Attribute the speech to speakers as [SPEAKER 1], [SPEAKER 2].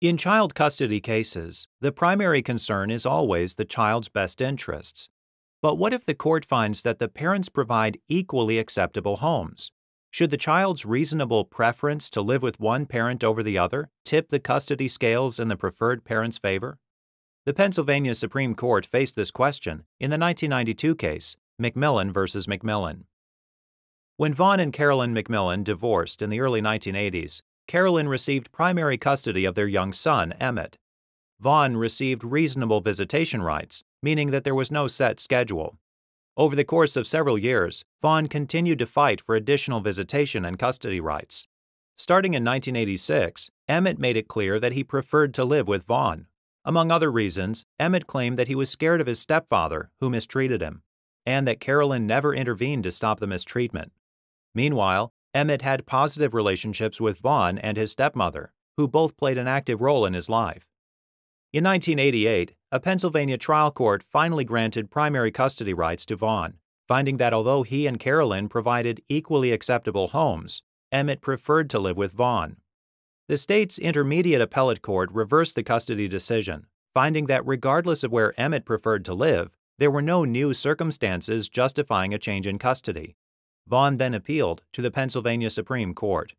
[SPEAKER 1] In child custody cases, the primary concern is always the child's best interests. But what if the court finds that the parents provide equally acceptable homes? Should the child's reasonable preference to live with one parent over the other tip the custody scales in the preferred parent's favor? The Pennsylvania Supreme Court faced this question in the 1992 case, McMillen v. McMillen. When Vaughn and Carolyn McMillen divorced in the early 1980s, Carolyn received primary custody of their young son, Emmett. Vaughn received reasonable visitation rights, meaning that there was no set schedule. Over the course of several years, Vaughn continued to fight for additional visitation and custody rights. Starting in 1986, Emmett made it clear that he preferred to live with Vaughn. Among other reasons, Emmett claimed that he was scared of his stepfather, who mistreated him, and that Carolyn never intervened to stop the mistreatment. Meanwhile, Emmett had positive relationships with Vaughn and his stepmother, who both played an active role in his life. In 1988, a Pennsylvania trial court finally granted primary custody rights to Vaughn, finding that although he and Carolyn provided equally acceptable homes, Emmett preferred to live with Vaughn. The state's intermediate appellate court reversed the custody decision, finding that regardless of where Emmett preferred to live, there were no new circumstances justifying a change in custody. Vaughn then appealed to the Pennsylvania Supreme Court.